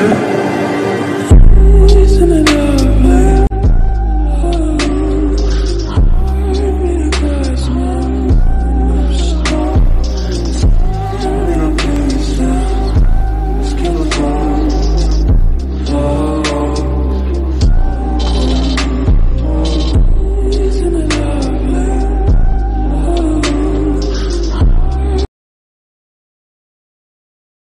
you.